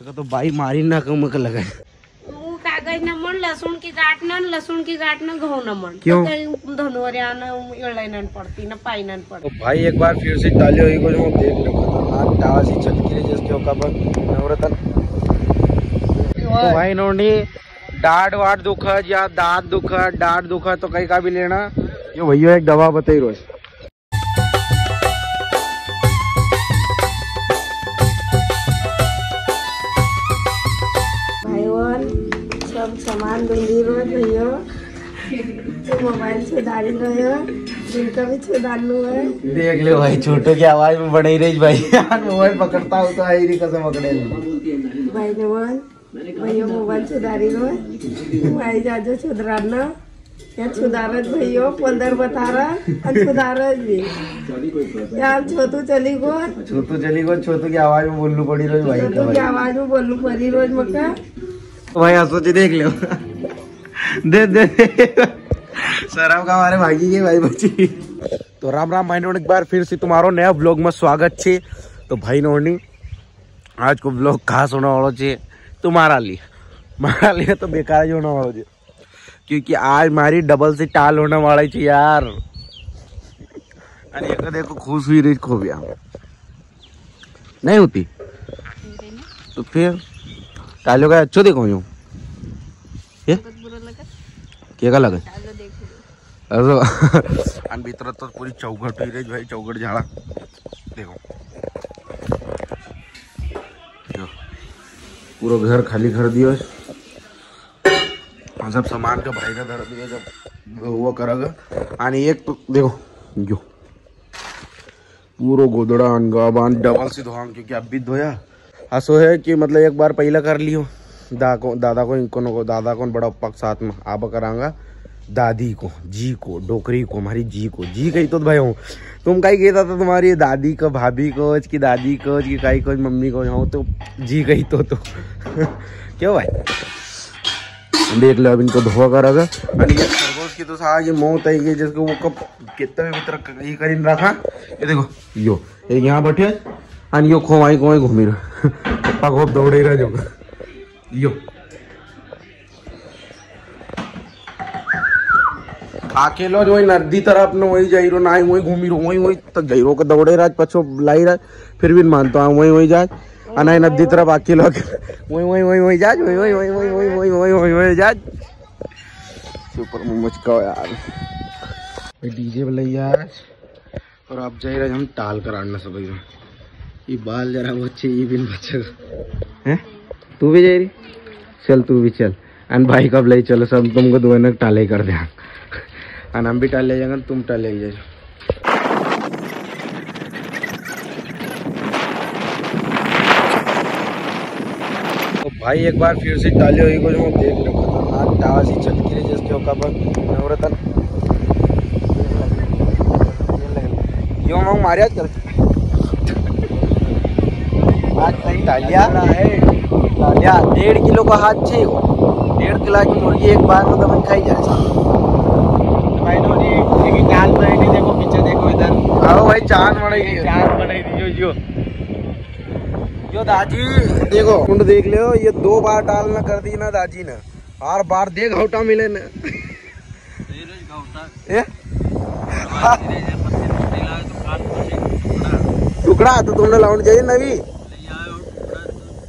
तो भाई मारी ना कम का लगा कागज़ मन लहसुन की गाट न लहसुन की गाट न गहू न क्यों? धनोरिया न पड़ती न पाई न पड़ती. तो भाई एक बार फिर से डाली देख लो खतरनाक डावा सी चटकी जिसके ओका पर तो भाई इन्होंने डाट वाट दुखा या दांत दुखा डाट दुखा तो कहीं का भी लेना। जो भैया एक दवा बताई रोज। सब सामान दूँगी रोज भैया। तो मोबाइल छुड़ानी रहे जिनका भी छुड़ालू है देख लो भाई छोटो की आवाज़ में बड़ी रही भाई। यार मोबाइल पकड़ता हूँ तो आई नहीं कसम पकड़े भाई नवान भैया मोबाइल छुड़ारी रोज भाई जाजो छुड़ाना या छुदारत भैया पंदर बता रहा छुदारत भी। यार छोटू चली गो छोटू चली गो छोटू की आवाज़ में बोलू पड़ी रोज भाई। छोटू की आवाज़ में बोलू पड़ी रोज मक्का। भाई हंसो जी देख लो। दे दे शराब का हमारे भागी गई भाई बची तो राम राम भाई नोनी एक बार फिर से तुम्हारो नया ब्लॉग में स्वागत छे। तो भाई नोनी आज को ब्लॉग खास होने वालों छे तुम्हारा लिए। मारा लिए तो बेकार જ होने वालो छे। क्योंकि आज मारी डबल से टाल होने वाली छे यार। अरे एक देखो खुश हुई रही खोबिया नहीं होती। तो फिर? टालो का अच्छो देखो यूँ। ये? के का लगे असं आणि भितर तर पुरी चौघट होई रे भाई चौघट झाडा। देखो। यो, पूरो घर खाली कर दियो है। और सब सामान का भाई का धर दिया जब वो करेगा। आणि एक तो देखो यो। पूरो गोदड़ा अंगाबान डबल से धोआ क्योंकि अब भी धोया असो है कि मतलब एक बार पहले कर लियो। दा को दादा को, इनको को, दादा को बड़ा पक साथ में आप करांगा। दादी को, जी को, डोकरी को, हमारी जी को। जी कही तो भाई हूँ। तुम कहीं कहता था तुम्हारी दादी को, भाभी को की दादी को की कहीं को मम्मी को, हूँ तो जी कही तो तो। क्यों भाई? देख लो अब इनको धोआ करेगा। और ये खरगोश की तो सारा ये है ये, जिसको वो कब कितने भी मित्र ये करीन रखा। ये देखो, यो, एक यहाँ बैठे। और यो खोवाई खोवाई घूमी रहा पप्पा को दौड़े रहा जो यो अकेलो जो वही नदी तरफ़ न वही जाई रो ना वही घूमी रो वही वही तक जाई रो के दौड़े राज पछो लाई राज फिर भी मानतो हूँ वही वही जाज अना नदी तरफ़ अकेलो वही वही वही वही जाज वही वही वही वही वही वही वही वही जाज सुपर मुझको यार डीजे वाला यार और अब जाई रहे हम टाल कराने सब भाई ये बाल जरा बच्चे ये बिन बच्चे हैं तू भी जा रही चल तू भी चल। एंड भाई कब ले चलो सब तुमको दो ना टाले कर दे। और हम भी टाल ले जाएँगे तुम टाल ले जाओ तो भाई एक बार फिर से डालियो एक बार देख लो। खतरनाक डावासी चटकी रही जिसके ऊपर नवरत्न। यो मग मार्या कर आज कहीं डालिया। है डालिया डेढ़ किलो का हाथ छे डेढ़ किलो की मुर्गी एक बार में तो खाई जाए। चाँद बनाई देखो पीछे देखो इधर। आओ भाई चाँद चाँद बनाई जो जो यो। दादी देखो। कुंड देख लो ये दो बार डालना कर दी ना दादी ने। हर बार देख घोटा मिले ना। ए? टुकड़ा तो तुमने लाउंड चाहिए नवी।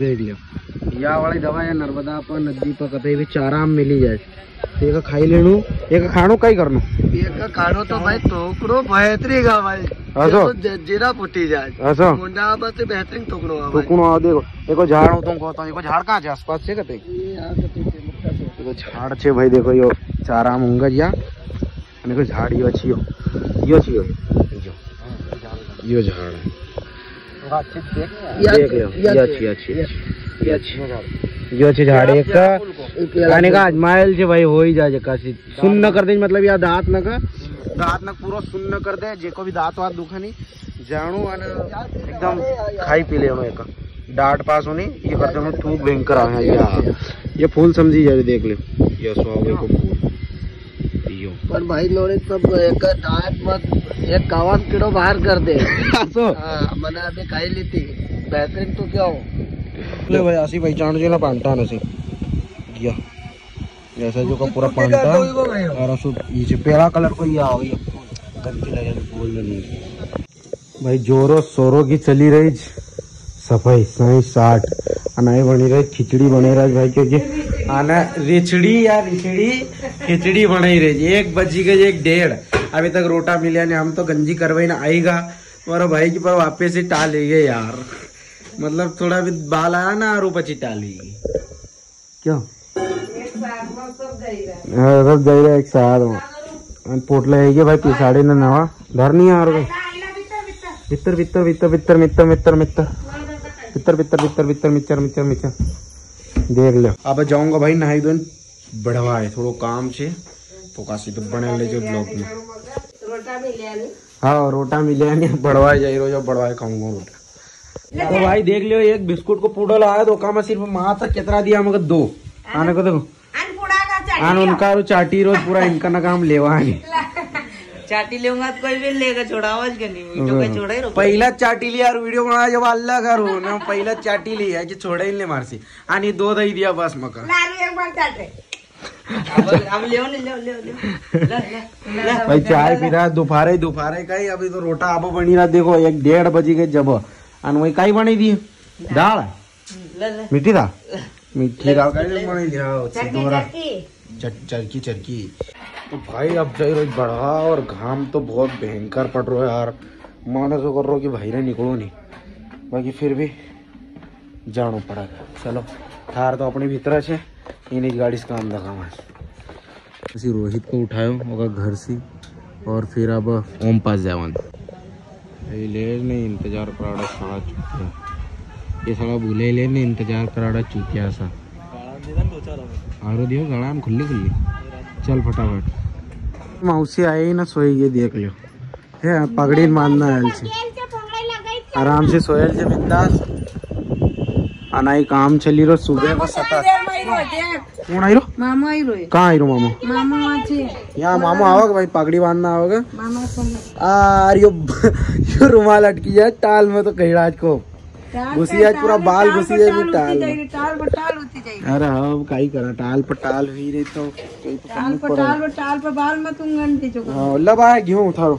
भेड़िया या वाली दवा या नर्मदा पर नदी पर भी चारा मिली जाए। तो एक खाई एक खाणो कई एक खाणो तो भाई टोकरो बेहतरी गा भाई। अच्छा। तो जीरा पुटी जाए। अच्छा। मुंडा बस बेहतरीन टोकरो आ टोकरो आ देखो। देखो झाड़ होतो को तो देखो झाड़ कहाँ छे आसपास छे कते झाड़ छे भाई देखो यो चारा मुंगा या देखो छियो। यो छियो। यो झाड़। है यो भाई हो ही जाए सुन न कर दे मतलब या न का। न पूरा सुन न कर दे जेको भी वात नहीं। एकदम खाई पी ले डाट पास होनी ये थूक भयंकर ये फूल समझी जाए देख ले। ये सौ को हाँ। फूल। પણ ભાઈ નોડે તો એક ડાયટ મત એક કાવાન કીડો બહાર કર દે आसो હા મને અભી ખાઈ લીધી બેહતરીન તો क्या हो ले भाई आसी पहचान जो ना पांटा नसी गया ऐसा जो का पूरा पांटा और असो ये पहला कलर को ये आओ ये गंदी लगे फूल नहीं भाई जोरो सोरो की चली रही छ सफ़ाई सही साठ। अनाई बनी रही खिचड़ी बनी रही भाई क्योंकि आना रिचड़ी या रिचड़ी खिचड़ी बनी रही एक बजी गई एक डेढ़। अभी तक रोटा मिला नहीं हम तो गंजी करवाई ना आएगा। और भाई की पर वापस ही टाल गए यार। मतलब थोड़ा भी बाल आया ना और ऊपर टाल। गई क्यों हाँ, रब जाई रहा एक साथ पोटला है भाई पिछाड़ी ना नवा? धर नहीं यार भाई मित्र मित्र मित्र भितर मित्र मित्र मित्र। पितर पितर पितर पितर मिचर मिचर मिचर देख लो। अब जाऊँगा भाई नहाई धोन बढ़वाए है थोड़ो काम से तो काशी तो बने ले जो ब्लॉग में। हाँ रोटा मिले नहीं बढ़वा जाए रोज बढ़वाए खाऊँगा रोटा। तो भाई देख लियो एक बिस्कुट को पूडो लाया तो काम सिर्फ़ मात्र कितना दिया मगर दो। आने को देखो। आन उनका रो चाटी रोज पूरा इनका ना काम लेवा है। चाटी लेऊँगा कोई भी लेकर छोड़ावज के नहीं छोड़ा ही चाटी लिया वीडियो बना जब अल्लाह करो ना पहला चाटी ली है छोड़ा ही ले मारसी। आनी दो दही दिया बस मका। भाई चाय पी रहा दोपहर ही दोपहर है कहीं अभी तो रोटा आप बनी रहा देखो एक डेढ़ बजे के जब। अन वही कई बनी दी दाल। मिट्टी दाल? मिट्टी दाल। कई बनी दी चटकी चटकी तो भाई अब जाई रोज बढ़ा और घाम तो बहुत भयंकर पड़ रहा है यार। मानो तो कर रहा कि भाई ने निकलो नहीं। बाकी फिर भी जानो पड़ेगा। चलो थार तो अपने भीतर से इन गाड़ी से काम दगा है। इसी रोहित को उठाए होगा घर से और फिर अब ओम पास जावान। लेट नहीं इंतज़ार कराड़ा सड़ा चुकिया। ये सड़ा भूले ले नहीं इंतज़ार कराड़ा चुकिया सा। आरोप गड़ा खुली खुली चल फटाफट। मौसी आई ना सोई ये देख लियो। है पगड़ी मानना है से आराम से सोयल से बिंदास। अनाई काम चली रो सुबह को सता। कौन आई रो मामा आई रो कहाँ आई रो मामा? मामा यहाँ मामा आओगे भाई पगड़ी बांधना आओगे? मामा सुन आ यो यो रुमाल अटकी है टाल में तो कहीं राज को। घुसी आज पूरा बाल घुसी है टाल टाल अरे हाँ, हम काई करा टाल पर टाल हुई तो रे तो टाल पर टाल पर टाल पर बाल मत उंगन दे जो हाँ लब आए घी उठाओ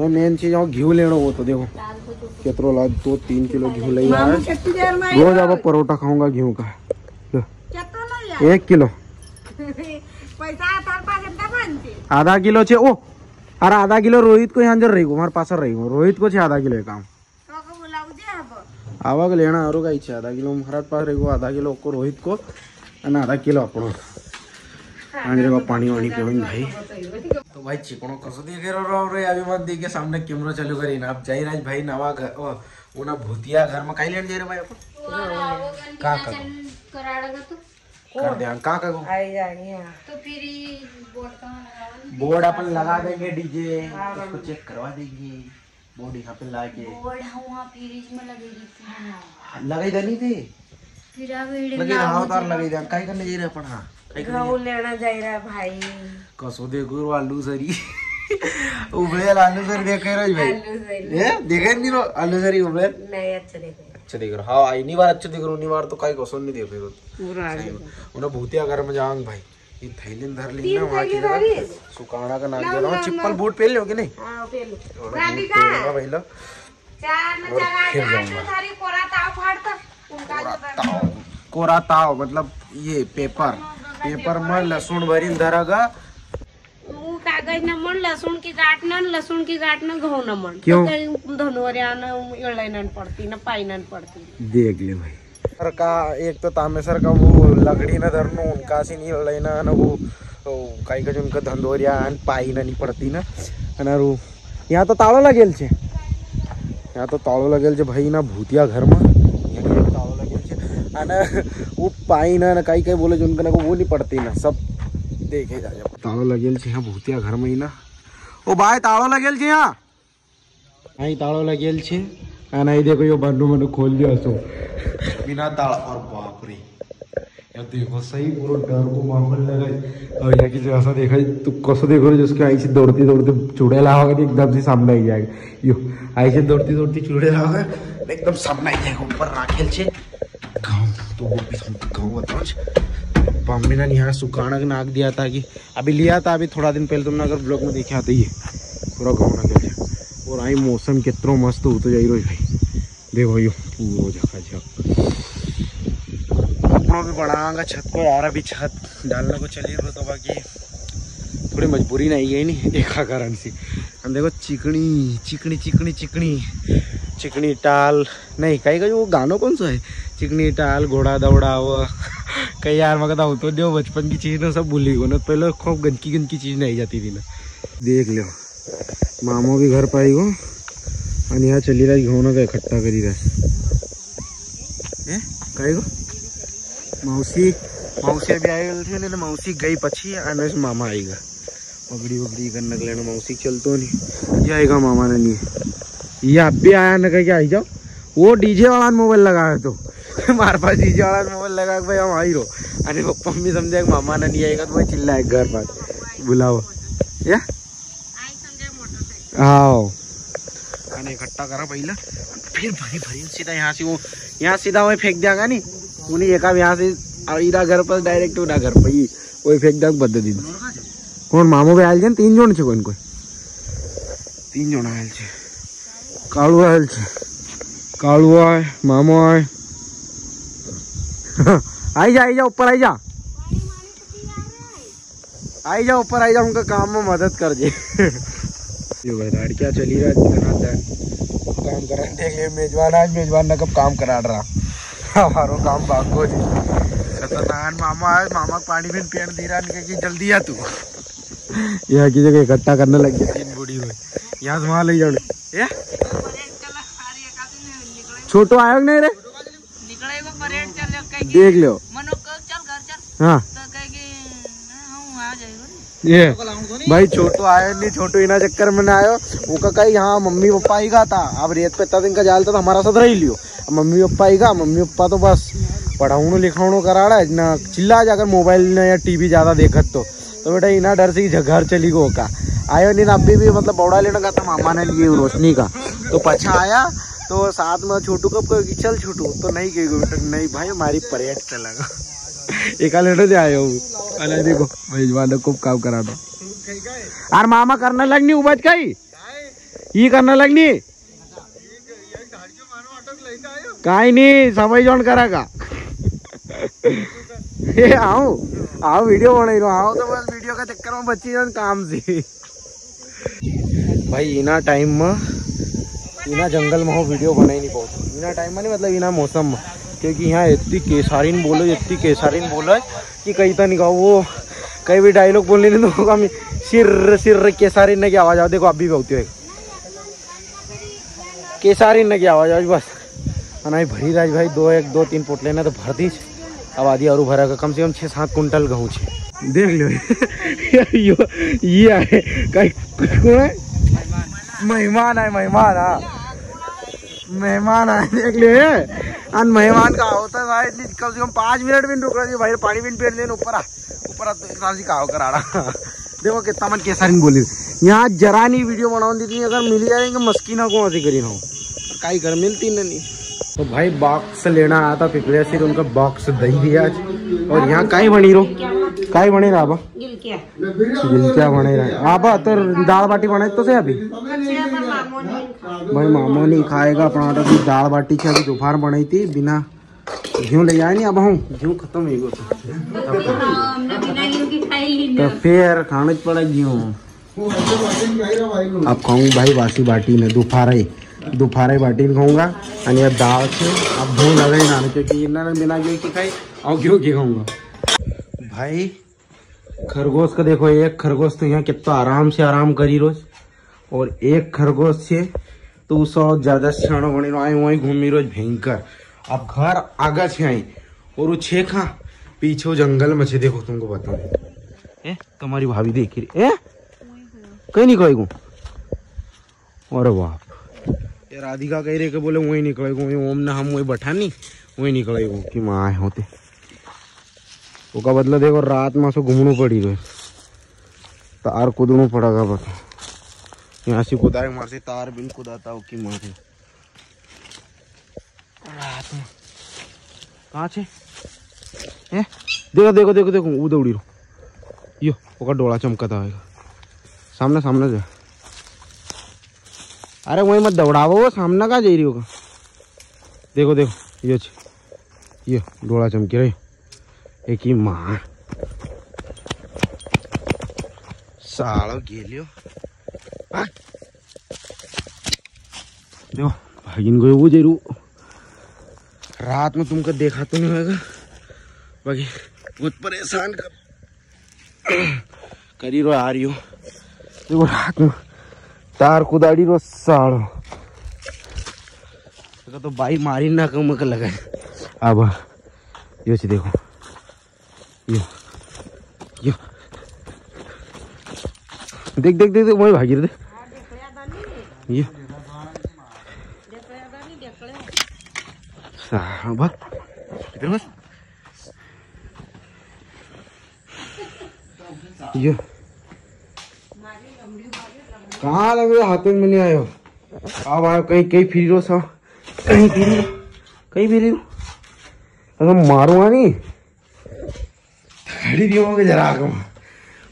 मैं मेन चीज़ और घी लेनो वो तो देखो। कितरो ला दो तीन किलो घी ले यार रोज अब परोठा खाऊँगा घी का। एक किलो। आधा किलो छे ओ। अरे आधा किलो रोहित को यहाँ जर रही हूँ हमारे पास रही हूँ। रोहित को छे आधा किलो काम હબ આવા લેણા હારું કઈ છે આધા કિલો મારા પાસે રહ્યું આધા કિલો કો રોહિત को અને આધા કિલો આપણો આંજરે કો પાણી વાણી પીવાનું ભાઈ તો ભાઈ ચીકણો કસો દેખે રો રે આવી મત દેખે સામને કેમરો ચાલુ કરીને આપ જઈ રાજ ભાઈ નવા ઘર ઓ, ઓના ભૂતિયા ઘરમાં કઈ લેણ જઈ રે ભાઈ આપણે કા કા कर दे का का આઈ જાણી तो फिर ये बोर्ड कहाँ लगाओ बोर्ड अपन लगा देंगे डीजे उसको चेक करवा देंगे बोर्ड यहाँ पे लाए के। बोर्ड हाँ वहाँ फ्रिज में लगेगी फिर लगाई दनी थी? फिर अब लगे हाँ तार लगाई दन कहीं करने जा रहे अपन। हाँ गाँव लेना जा रहा भाई। कसो देखो आलू सरी। उबले आलू सरी देख रहे भाई। ये देखे नहीं रो आलू सरी उबले? नहीं अच्छा देखे अच्छा देख रहा हाँ। बार अच्छा देख रहा उन्नी बार तो कहीं कसो नहीं देख रहे उन्हें भूतिया घर में जाऊंग भाई। ये थैलिन धर ली ना वहाँ की जगह। का नाम दे चिप्पल बूट पहन लोगे नहीं? भाई लोग और मतलब ये पेपर। पेपर में लहसुन भरी धरागा। कागज़ की गाट न लहसुन की गाट न घऊ न मन क्यों? धनोरिया न पड़ती न पाई न पड़ती। देख ले भाई। सर का एक तो तामेसर का वो लकड़ी न धरनो उनका सी नहीं लेना न वो वो काही का उनका धंधोरिया आणि पाई नहीं पड़ती ना અને रू यहाँ तो ताळो लगेल છે यहाँ तो ताळो लगेल છે ભાઈ ના ભૂતિયા ઘરમાં અહીંયા તાળો लगेल છે અને वो पाई ना ना कई कई बोले जो उनका ना वो नहीं पड़ती ना सब देखे जा તાળો લગેલ છે હા ભૂતિયા ઘરમાં ના ઓ ભાઈ તાળો લગેલ છે હા અહીં તાળો લગેલ છે અને અહીં દેખો યો બારનું મને ખોલ दिया છો बिना ताला और बाप रे यार देखो सही पूरा डर को माहौल लगा। और यहाँ की जो ऐसा देखा तो कसो देखो रे, जिसके आई से दौड़ती दौड़ती चुड़ैला होगा तो एकदम से सामने आई जाएगा। यो आई से दौड़ती दौड़ती चुड़ैला होगा एकदम सामने आई जाएगा ऊपर राखेल છે गाँव तो वो भी गाँव बताओ मम्मी ने यहाँ सुखाना नाक दिया था कि अभी लिया था अभी थोड़ा दिन पहले तुमने अगर ब्लॉग में देखा तो ये। पूरा गाँव ना और आई मौसम कितना मस्त होता जाई रही भाई। देखो यो पूरा झकाझक अपनों भी बढ़ाऊँगा छत को और अभी छत डालने को चली रहा तो बाकी थोड़ी मजबूरी नहीं है, नहीं देखा कारण से। हम देखो चिकनी चिकनी चिकनी चिकनी चिकनी टाल। नहीं, कहीं का वो गानों कौन सा है? चिकनी टाल, घोड़ा दौड़ा, वो। कई यार मगर तो तो जो बचपन की चीज़ ना सब भूली गो ना, पहले खूब गंदकी गंदकी चीज़ नहीं जाती थी ना। देख लो मामो भी घर पाई गो अन यहाँ चली रहा घो ना इकट्ठा करी रहा काय गो मौसी मावशी अभी आई तो थी ना मौसी गई पछी आणि मामा आएगा। बगड़ी बगड़ी कर नगले मौसी चल तो नहीं। ये आएगा मामा ने नहीं। ये आप भी आया न कह के आई जाओ। वो डीजे वाला मोबाइल लगाया तो। मार पास डीजे वाला मोबाइल लगा के भाई हम आई रहो। अरे पप्पा मम्मी समझे मामा ने नहीं आएगा तो भाई चिल्ला घर पास बुलाओ। या? आओ। मैंने इकट्ठा करा पहला फिर भरे भरी सीधा यहाँ से वो यहाँ सीधा वही फेंक दिया नी उन्हें एक यहाँ से इधर घर पर डायरेक्ट उड़ा घर पर ही वही फेंक दिया बद दिन कौन मामू भी आयल छे तीन जोड़ छे कोई? तीन जोड़ आयल छे। कालू आयल छे। कालू आए मामू आए आई जा आई जा ऊपर आई जा। आई जा ऊपर आई जा उनका काम में मदद कर दे। जो भाई क्या चली रहा है? करने के लिए मेजबान आज मेजबान ना कब काम करा रहा। हमारो काम भागो जी। सत्यनारायण मामा आज मामा पानी भी पियन दी रहा कि जल्दी आ तू। यहाँ की जगह इकट्ठा करने लग गया। तीन बुढ़ी हुई। यहाँ से वहाँ ले जाओ। छोटो आयोग नहीं रे? देख लो। हाँ। ये। भाई छोटो आया नहीं छोटो इना चक्कर में ना आयो। वो का कहीं यहाँ मम्मी पापा ही का था अब रेत पे इतना दिन का जाल था तो हमारा साथ रही लियो। अब मम्मी पप्पा ही का मम्मी पापा तो बस पढ़ाऊनो लिखाऊनो करा रहा है ना चिल्ला जाकर मोबाइल ने या टीवी ज़्यादा देखत तो। तो बेटा इना डर से ही घर चली गो का। आयो नहीं ना अभी भी मतलब बौड़ा लेने का था मामा ने लिए रोशनी का। तो पछा आया तो साथ में छोटू कब कहो चल छोटू। तो नहीं गई बेटा नहीं भाई हमारी परेड चलेगा एका लेटर ते तो आयो अरे देखो मेजवान खूप काम करा दो। अरे मामा करणं लागली उभाच काही? ही करणं लागली काय नाही सवय जॉन करा का हे आओ आओ वीडियो बनाई आओ तो बस वीडियो का चक्कर में बच्ची जन काम से। भाई, इना टाइम में, इना जंगल में हो वीडियो बनाई नहीं पाऊँ इना टाइम में नहीं मतलब इना मौसम में। क्योंकि यहाँ इतनी केसारीन बोलो इतनी केसारीन बोलो कि कहीं तो नहीं वो कहीं भी डायलॉग बोलने नहीं तो सिर सिर केसारीन ने की आवाज़ आओ देखो अभी भी होती है की आवाज़ आओ बस। अनाई भरी राज भाई, दो एक, दो तीन पोट लेना तो भर दी अब आदि और भरा का कम से कम छः सात कुंटल गहूँ छे। देख लो। यो कहीं कौन है? मेहमान है, मेहमान हाँ। मेहमान आए देख ले। अन मेहमान का होता है भाई इतनी कम से कम पाँच मिनट भी रुक रहा जी भाई पानी भी नहीं पेड़ देना ऊपर ऊपर आ तो एक साल से कहा करा रहा। देखो कितना मन केसर बोली। यहाँ जरा नहीं वीडियो बनाओ दी थी अगर मिल जाएँगे मस्कीना को ऐसी करी ना हो। काई कर मिलती ना नहीं। तो भाई बॉक्स लेना आया था पिपलिया से तो उनका बॉक्स दही दिया आज। और यहाँ काई बनी रो। काई बने रहा आबा गिलक्या। बने रहा। आबा तो दाल बाटी बनाई तो से अभी? भाई मामो नहीं खाएगा अपना की दाल बाटी से अभी दोपहर बनाई थी बिना घी ले जाए नहीं अब हम। घी खत्म हो गया तो। फिर खाने पड़ा घी अब खाऊं भाई बासी बाटी में दोपहर ही दोपहर बाटी में खाऊँगा और ये दाल से अब भूख लगा ही ना क्योंकि इन्होंने बिना घी की खाई और घी की खाऊँगा। भाई खरगोश का देखो एक खरगोश तो यहाँ कितना आराम से आराम करी रोज और एक खरगोश से तो सौ ज़्यादा क्षण बने आए वहीं घूमी रोज भयंकर अब घर आगे से आई और वो छे खा पीछे जंगल में छे देखो तुमको बता ए तुम्हारी भाभी देख रही ए कहीं नहीं कहेगू अरे बाप ये राधिका कह रही कि बोले वही निकलेगो वही ओम ना हम वही बैठा नहीं वही निकलेगो कि माँ आए होते ओका बदला देखो रात में सो घूमनू पड़ी रहे तार कूदनू पड़ेगा बता यहाँ से कुदाए वहाँ से तार बिन कुदाता हो कि माँ। थे कहाँ छे ए देखो देखो देखो देखो वो दौड़ी रो यो ओका डोला चमकता होगा सामने सामने जा। अरे वही मत दौड़ावो वो सामने कहाँ जा रही होगा देखो देखो ये ये डोला चमकी रहे। एक ही माँ सालो गेलियो आ? देखो भागिन गयो वो जरू रात में तुमको देखा तो नहीं होगा। बाकी बहुत परेशान कर करी रो आ रही हो। देखो रात में तार कुदाड़ी रो साड़ो देखो तो बाई मारी ना कम का लगा अब यो ची देखो। यो यो। देख देख देख देख वही भागी रे देख। साहब इधर बस ये कहाँ लग रहा हाथ में नहीं आयो। अब आयो कहीं कहीं फिरी रो सा कहीं फिरी कहीं फिरी अगर मारूँगा नहीं। खड़ी दियो के जरा को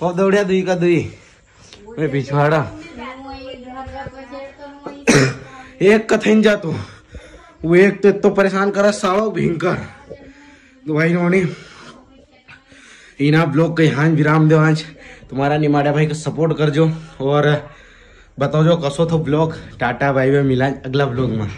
कब दौड़िया दुई का दुई? मैं पिछवाड़ा। एक कथन जा तू। वो एक तो, तो परेशान करा सालो भयंकर। तो भाई नोनी इना ब्लॉग के यहाँ विराम दो आज तुम्हारा निमाड़ा भाई को सपोर्ट कर जो और बताओ जो कसो थो ब्लॉग टाटा भाई में मिला अगला ब्लॉग में।